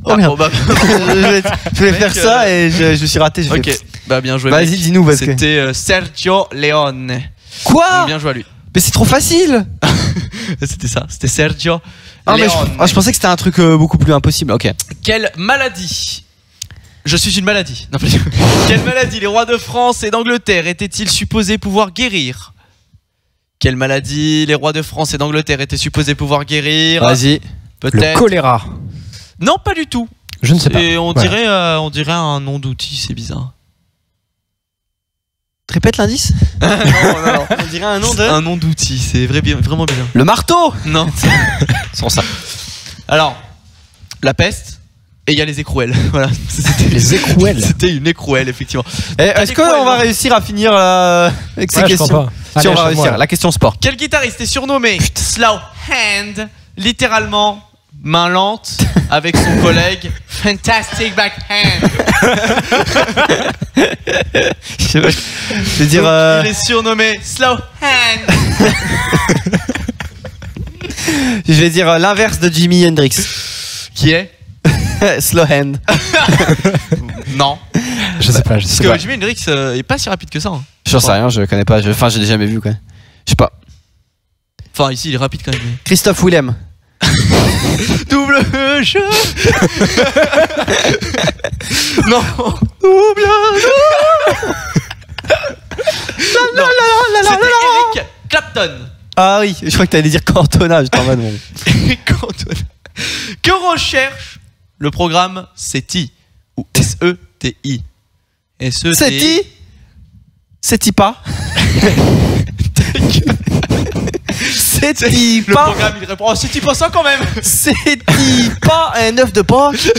Oh, ah, merde. je voulais, je voulais Mec, faire ça et je, je me suis raté. Ok, bah bien joué. Vas-y, dis-nous parce que. C'était euh, Sergio Leone. Donc, Quoi bien joué à lui. Mais c'est trop facile C'était ça, c'était Sergio ah, mais je, Leone. ah, je pensais que c'était un truc euh, beaucoup plus impossible. Ok. Quelle maladie? Je suis une maladie. Non. Quelle maladie? Les rois de France et d'Angleterre étaient-ils supposés pouvoir guérir? Quelle maladie les rois de France et d'Angleterre étaient supposés pouvoir guérir Vas-y. Le Peut-être. choléra. Non, pas du tout. Je ne sais pas. Et on Voilà. dirait, euh, on dirait un nom d'outil, c'est bizarre. Répète l'indice non, non, non. On dirait un nom de. Un nom d'outil, c'est vrai, bien- vraiment bien. Le marteau Non. Sans ça. Alors, la peste. Et il y a les écrouelles. Voilà. C'était- Les écrouelles. C'était une écrouelle, effectivement. Eh, Est-ce qu'on va non réussir à finir là, avec ces Ouais, je questions crois pas. Si Allez, on va réussir. là. La question sport. Quel guitariste est surnommé Slow Hand, littéralement main lente, avec son collègue Fantastic Backhand je vais je vais dire. Donc, euh, Il est surnommé Slow Hand. Je vais dire euh, l'inverse de Jimi Hendrix. Qui est? Slow hand. Non. Je sais pas, je Parce sais que pas. Jimi Hendrix euh, est pas si rapide que ça. hein. J'en sais rien, je connais pas. je- Enfin, je l'ai jamais vu quoi. Je sais pas. Enfin, ici, il est rapide quand même. Christophe Willem. Double jeu Non Double Non, C'était Eric Clapton Ah oui, je crois que t'allais dire Cantona. J'étais en mode. bon. Cantona. Que recherche le programme SETI ou S-E-T-I S-E-T-I C'est-y C'est-y pas Le pas programme il répond oh, SETI pas ça quand même. C'est-y pas un œuf de Pâques.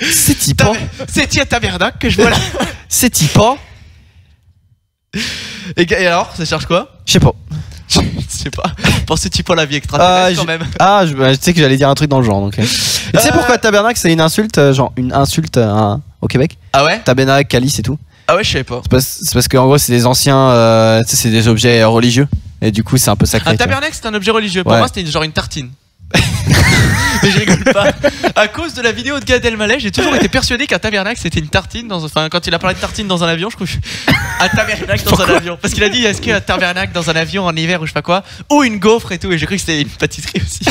C'est-y pas SETI à Tabernac que je vois là. C'est-y pas et, et alors, ça cherche quoi? Je sais pas. Je sais pas. Pensais-tu pas la vie extraterrestre Ah, quand je- même Ah, je, bah, je sais que j'allais dire un truc dans le genre. Donc, euh. Et Tu sais Euh. pourquoi tabernacle c'est une insulte euh, Genre une insulte à- au Québec? Ah ouais? Tabernacle, calice et tout. Ah ouais, je savais pas. C'est parce, parce qu'en gros c'est des anciens. euh, c'est des objets religieux. Et du coup c'est un peu sacré. Un tabernacle, c'est un objet religieux. Pour Ouais. moi, c'était genre une tartine. Mais je rigole pas. À cause de la vidéo de Gad Elmaleh, j'ai toujours été persuadé qu'un tabernacle c'était une tartine. Dans... Enfin, quand il a parlé de tartine dans un avion, je crois un tabernacle dans un avion. Parce qu'il a dit est-ce qu'il y a un tabernacle dans un avion en hiver ou je sais pas quoi Ou une gaufre et tout. Et j'ai cru que c'était une pâtisserie aussi.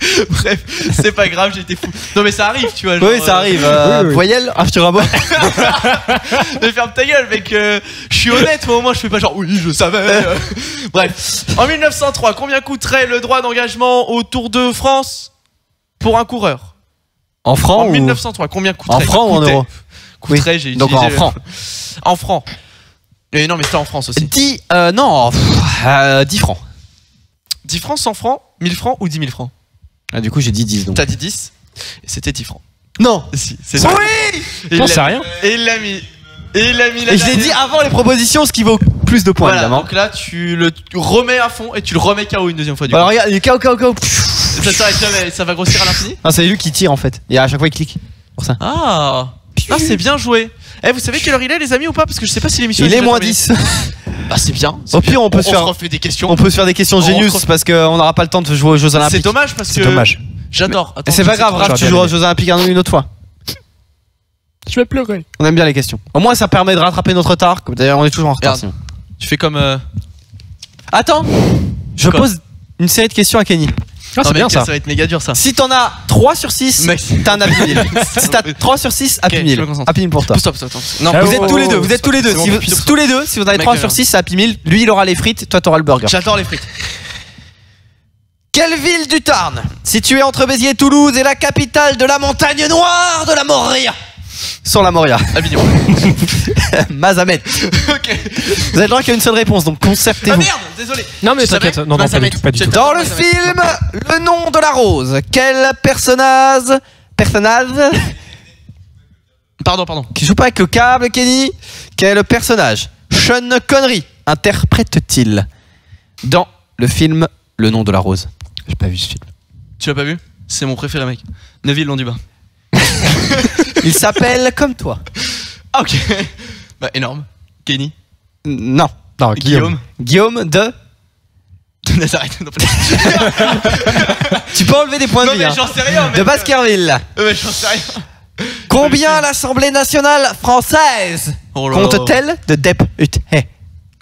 Bref, c'est pas grave, été fou. Non, mais ça arrive, tu vois. genre, Oui, ça euh, arrive. euh, Oui, oui. Voyelle, Arthur. Mais ferme ta gueule, mec. euh, je suis honnête, moi, au moins, je fais pas genre oui, je savais. euh. Bref. En 1903, combien coûterait le droit d'engagement au Tour de France pour un coureur? En francs En ou 1903, combien coûterait? En francs ou en euros? Coûterait, j'ai Donc en francs. En francs. Et non, mais c'était en France aussi. 10, euh, non, pff, euh, 10 francs. 10 francs, 100 francs, 1000 francs ou 10 000 francs? Ah, du coup j'ai dit 10 donc. T'as dit 10 et c'était 10 francs. Non Si, c'est Oui Et J'en il sais l'a- rien. Et il l'a mis. Et il l'a mis la Et je l'ai dernière. dit avant les propositions, ce qui vaut plus de points Voilà, évidemment. donc là tu le tu remets à fond et tu le remets KO une deuxième fois du coup. alors regarde, il est KO, KO, KO. Ça s'arrête jamais, ça va grossir à l'infini Non, c'est lui qui tire en fait. Et à chaque fois il clique. Pour ça. Ah Ah c'est bien joué Eh vous savez quelle heure il est les amis ou pas? Parce que je sais pas si l'émission Il est déjà moins terminée. 10. Bah c'est bien c'est Au pire, bien. on peut se faire- des questions On peut se faire des questions retrouve- parce qu'on n'aura pas le temps de jouer aux Jeux C'est Olympiques. dommage parce C'est que dommage. J'adore c'est pas grave, Raph, tu joueras aux. Jeux Olympiques une autre fois. Je vais pleurer. On aime bien les questions. Au moins, ça permet de rattraper notre retard. comme D'ailleurs, on est toujours en retard. Sinon. Tu fais comme euh, Attends, je Quoi pose une série de questions à Kenny. Ah, c'est bien mec, ça. va être méga dur ça Si t'en as 3 sur 6, Mec. t'as un Happy Meal. si t'as 3 sur 6, Happy Meal. Happy Meal pour toi. Stop stop stop Non Vous êtes tous les deux, vous êtes tous les deux. tous les deux, si vous en avez Mec, 3 euh, sur 6, c'est Happy Meal. Lui, il aura les frites, toi, t'auras le burger. J'adore les frites Quelle ville du Tarn, située entre Béziers et Toulouse, est la capitale de la montagne noire de la mort sur la Moria. Avignon. Mazamet. ok. Vous avez le droit qu'il y a une seule réponse, donc Ah concertez-vous. merde, désolé. Non, mais t'inquiète. Non, non, pas ça du va tout, être- pas du tu- tout. Dans le film Le nom de la rose, quel personnage personnage Pardon, pardon. qui joue pas avec le câble, Kenny Quel personnage Sean Connery interprète-t-il dans le film Le nom de la rose? J'ai pas vu ce film. Tu l'as pas vu? C'est mon préféré, mec. Neville long du bas. Il s'appelle comme toi. Ah, ok. bah, énorme. Kenny. Non. Non, Guillaume. Guillaume de. De Nazareth. Non, pas- Tu peux enlever des points de non vie. mais hein. j'en sais rien, mec. De Baskerville. Euh, mais j'en sais rien. Combien l'Assemblée nationale française Oh là là. compte-t-elle de députés?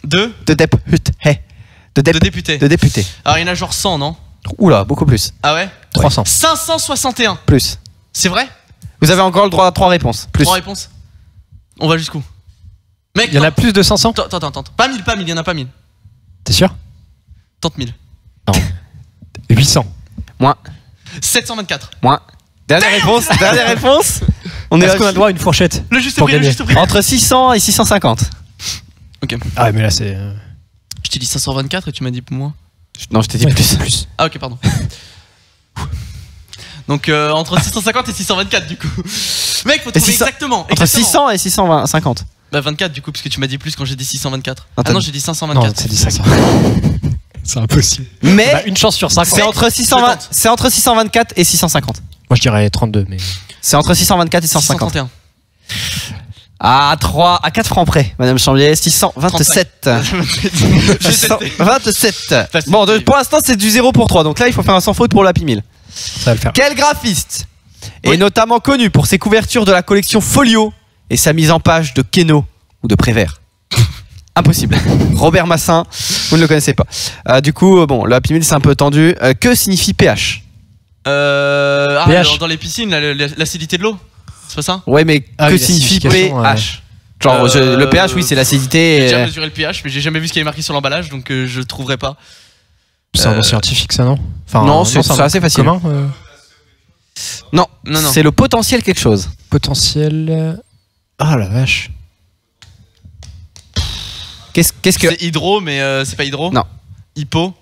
Deux De députés. De, dép- de députés. de députés. Alors, il y en a genre 100, non? Oula, beaucoup plus. Ah ouais? 300. 561. Plus. C'est vrai? Vous avez encore le droit à trois réponses. Plus. Trois réponses. On va jusqu'où? Mec, Il y en a plus de 500 Attends, attends, attends. Pas 1000, pas 1000, il y en a pas 1000. T'es sûr? Tente 1000. 800. Moins. 724. Moins. Dernière réponse. Dernière réponse. On est Est-ce qu'on a le droit à une fourchette Le juste prix, le juste prix. entre 600 et 650. Ah, ouais, mais là, c'est. euh, Je t'ai dit 524 et tu m'as dit moins. Non, je t'ai dit ouais, plus. plus. Ah, ok, pardon. Donc, euh, entre 650 et 624, du coup. Mec, faut trouver 600 exactement. Entre exactement. 600 et 650. Bah, 24, du coup, parce que tu m'as dit plus quand j'ai dit 624. Non, ah non, j'ai dit Non, 524. c'est dit 500. c'est impossible. Mais Bah, une chance sur 50. c'est entre 620 tente. c'est entre 624 et 650. Moi, je dirais 32, mais. C'est entre 624 et 150. 631. À 3 à 4 francs près, madame Chambier, 627. J'ai testé. 27. Facile. Bon, de- pour l'instant, c'est du 0 pour 3. Donc là, il faut faire un sans faute pour l'Happy Meal. Ça va le faire. Quel graphiste est notamment connu pour ses couvertures de la collection Folio et sa mise en page de Keno ou de Prévert? Impossible. Robert Massin, vous ne le connaissez pas. Euh, du coup, euh, bon, le Happy Meal, c'est un peu tendu. Euh, que signifie pH Euh. Ah, pH. dans, dans les piscines, l'acidité de l'eau C'est pas ça? Ouais, mais Ah que oui, signifie pH Genre, Euh, je- le pH, oui, c'est l'acidité. J'ai déjà mesuré le pH, mais j'ai jamais vu ce qui est marqué sur l'emballage, donc euh, je trouverai pas. C'est un nom Euh, scientifique, ça, non enfin, non, c'est- assez facile. Commun, euh, Non, Non, non. c'est le potentiel quelque chose. potentiel. euh, Ah la vache. Qu'est-ce qu'est-ce que. C'est hydro, mais euh, c'est pas hydro Non. Hypo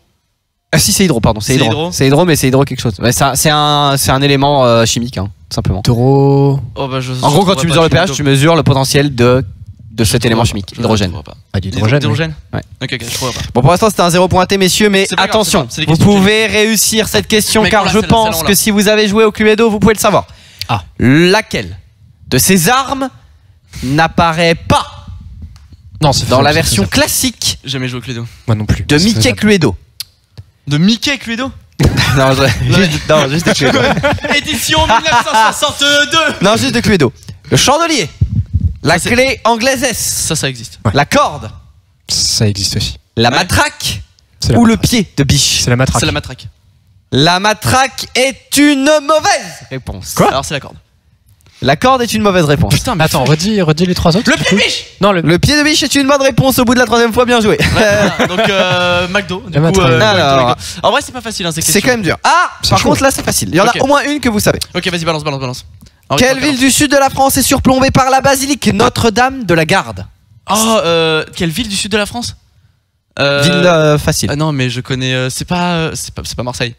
Ah, si, c'est hydro, pardon. C'est C'est hydro. hydro C'est hydro, mais c'est hydro quelque chose. C'est un- c'est un, c'est un élément euh, chimique, hein, simplement. Taureau. Oh, bah, je- En je gros, quand tu mesures le pH, tu mesures le potentiel de, de cet élément chimique, pas. Je hydrogène. trouverai pas. Ah, d'hydrogène. Hydrogène oui. Ok, ok, je trouverai pas. Bon, pour l'instant, c'était un zéro pointé, messieurs, mais grave, attention, pas vous pouvez réussir cette question Mais car je pense que si vous avez joué au Cluedo, vous pouvez le savoir. Ah. Laquelle de ces armes n'apparaît pas Non, c'est dans la version classique Jamais joué au Cluedo. Moi non plus. de Mickey. Cluedo? De Mickey Cluedo? Non, je- juste, non, juste de Cluedo. Édition 1962 Non, juste de Cluedo. Le chandelier, la Ça, clé anglaise S, Ça, ça existe. la corde, Ça existe aussi. la Ouais. matraque la ou le pied de biche? C'est la matraque. C'est la matraque. La matraque est une mauvaise réponse. Quoi? Alors, c'est la corde. La corde est une mauvaise réponse. Putain, mais Attends, redis, redis les trois autres. Le du coup. piche Non, le. Le pied de biche est une bonne réponse au bout de la troisième fois, bien joué. Donc, euh, McDo. Du coup, euh, Alors. McDo. En vrai, c'est pas facile, hein, ces C'est quand même dur. Ah, par chaud. contre là c'est facile. Il y en a au moins une que vous savez. Ok, vas-y, balance, balance, balance. Henri Quelle ville du sud de la France est surplombée par la basilique Notre-Dame de la Garde? Oh, euh, quelle ville du sud de la France? Euh, Ville euh, facile. Ah non, mais je connais. euh, c'est pas, euh, c'est pas, c'est pas Marseille.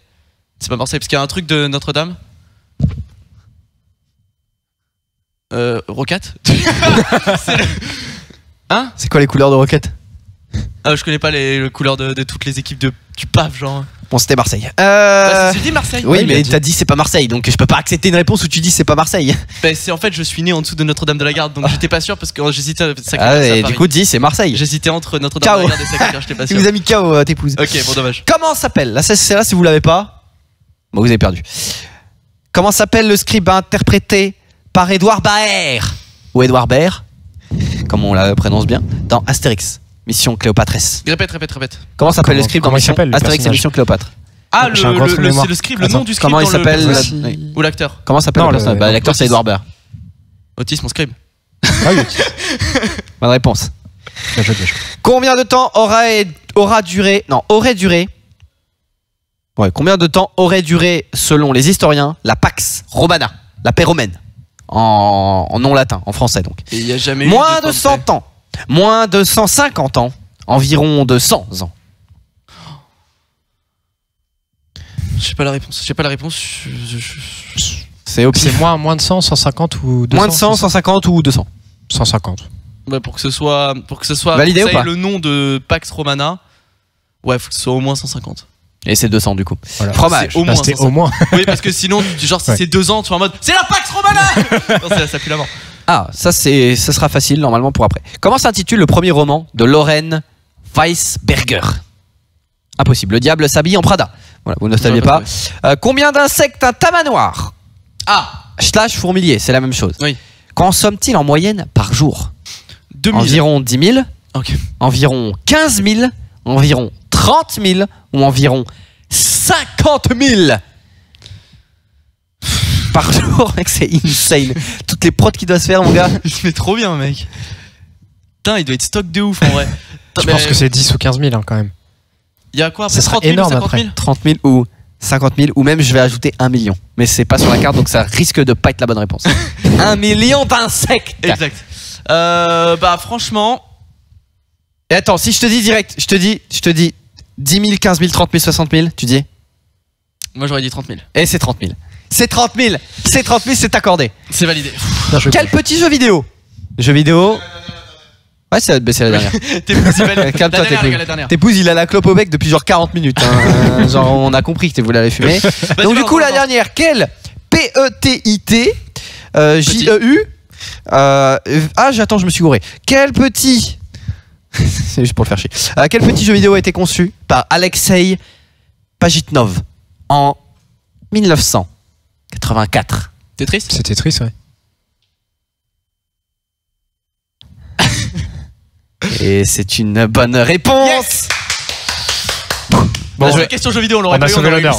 C'est pas Marseille parce qu'il y a un truc de Notre-Dame. Euh, le- Hein? C'est quoi les couleurs de roquette? Ah, Je connais pas les, les couleurs de, de toutes les équipes de, du PAF, genre. Bon, c'était Marseille. Bah, Euh... tu dis Marseille oui, Ouais, mais dit. t'as dit c'est pas Marseille, donc je peux pas accepter une réponse où tu dis c'est pas Marseille. Bah, c'est en fait, je suis né en dessous de Notre-Dame de la Garde, donc j'étais pas sûr parce que j'hésitais. à Ah, et du coup, dis c'est Marseille. j'hésitais entre Notre-Dame de Ciao. la Garde et Sacré-Cœur, j'étais pas Tu sûr. vous as mis KO à t'épouse. Ok, bon, dommage. Comment s'appelle Là, c'est celle-là, si vous l'avez pas, bon, vous avez perdu. Comment s'appelle le scribe interprété par Édouard Baer? Ou Édouard Baer, comme on la prononce bien, dans Astérix, Mission Cléopatresse. Répète, répète, répète. Comment s'appelle le scribe dans comment il Mission s'appelle, le Astérix et personnage Mission Cléopâtre Ah, le, J'ai un gros le- trou de le- mémoire. c'est le scribe, le Attends, nom du scribe. comment il dans le s'appelle, personnage. la- oui. Ou l'acteur. Comment s'appelle Non, le le- personnage Bah, L'acteur, c'est Otis. Édouard Baer. Otis, mon scribe. Ah oui. Bonne réponse. Bien joué, bien joué. Combien de temps aura, aura duré Non, aurait duré. Ouais, combien de temps aurait duré, selon les historiens, la Pax Romana, la paix romaine en, en non latin, en français donc. Et il y a jamais eu Moins de temps 100 ans, moins de 150 ans, environ de 100 ans. Je sais pas la réponse. J'ai pas la réponse. je- je- je- C'est au C'est moins, moins de 100, 150 ou 200 Moins de 100, 150 ou 200. 150. Ouais, pour que ce soit, pour que ce soit Validé pour que ou ça ait pas le nom de Pax Romana. Ouais, faut que ce soit au moins 150. Et c'est 200 du coup. Voilà. Fromage. C'est au moins c'était 150. au moins. Oui, parce que sinon, tu- genre, si Ouais. c'est deux ans, tu es en mode C'est la Pax Romana Non, c'est- ça pue la mort. Ah, ça c'est, ça sera facile normalement pour après. Comment s'intitule le premier roman de Lorraine Weisberger? Impossible. Le diable s'habille en Prada. Voilà, vous ne saviez pas. pas Euh, combien d'insectes un tamanoir Ah Slash fourmilier, c'est la même chose. Oui. Consomme-t-il en moyenne par jour? 2000. Environ 10 000 Ok. Environ 15 000 Environ 30 000 Ou environ 50 000 Par jour, mec, c'est insane. Toutes les prods qu'il doit se faire, mon gars. Il fait trop bien, mec. Putain, il doit être stock de ouf en vrai. Je pense que c'est 10 ou 15 000 hein, quand même. Il y a quoi après Ça sera 30 000 énorme 50 après. 000 30 000 ou 50 000 ou même je vais ajouter 1 million. Mais c'est pas sur la carte donc ça risque de pas être la bonne réponse. 1 million d'insectes Exact. Euh, bah, franchement, Et attends, si je te dis direct, je te dis, je te dis 10 000, 15 000, 30 000, 60 000, tu dis? Moi j'aurais dit 30 000. Et c'est 30 000. C'est 30 000. C'est 30 000, c'est accordé. C'est validé. Quel petit jeu vidéo Jeu vidéo. Ouais, c'est bah, c'est la dernière. T'es plus. Il a la clope au bec depuis genre 40 minutes. Hein. on a compris que t'es- vous l'avez fumé. Donc, du coup, la dernière, quelle? P E T I T euh, J E U euh, ah, j'attends, je me suis gouré. Quel petit. C'est juste pour le faire chier. Euh, quel petit jeu vidéo a été conçu par Alexei Pajitnov en 1900 84. Tetris? C'est Tetris, ouais. Et c'est une bonne réponse yes Bon, on a question jeu vidéo, on l'aurait pas eu. On a l'honneur.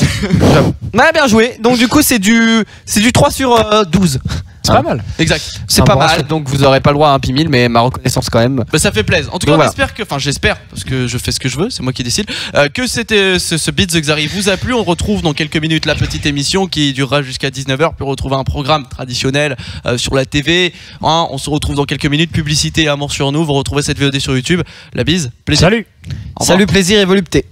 Ah, bien joué. Donc du coup, c'est du du 3 sur euh, 12. C'est pas mal. Exact. C'est pas mal, donc vous aurez pas le droit à un P 1000, mais ma reconnaissance quand même. Bah, ça fait plaisir. En tout cas, on espère que, enfin, j'espère, parce que je fais ce que je veux, c'est moi qui décide, euh, que c'était ce, ce Beat the Xari vous a plu. On retrouve dans quelques minutes la petite émission qui durera jusqu'à 19h, puis retrouver un programme traditionnel euh, sur la TV. Hein, on se retrouve dans quelques minutes. Publicité et amour sur nous. Vous retrouvez cette VOD sur YouTube. La bise, plaisir. Salut. Salut, plaisir et volupté.